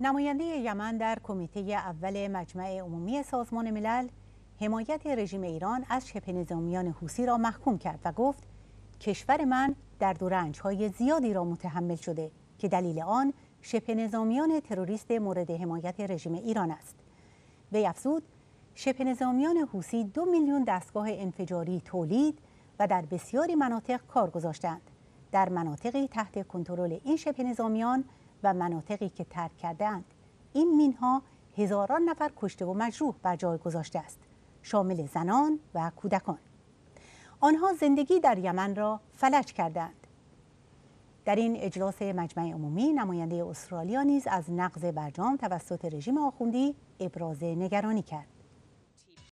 نماینده یمن در کمیته اول مجمع عمومی سازمان ملل حمایت رژیم ایران از شبه نظامیان حوسی را محکوم کرد و گفت کشور من در دو های زیادی را متحمل شده که دلیل آن شبه نظامیان تروریست مورد حمایت رژیم ایران است. وی افزود شبه نظامیان حوسی دو میلیون دستگاه انفجاری تولید و در بسیاری مناطق کار گذاشتند. در مناطقی تحت کنترل این شبه نظامیان و مناطقی که ترک کردهاند. این مینها هزاران نفر کشته و مجروح بر جای گذاشته است. شامل زنان و کودکان. آنها زندگی در یمن را فلج کردند در این اجلاس مجمع عمومی نماینده استرالیا نیز از نقض برجام توسط رژیم آخوندی ابراز نگرانی کرد.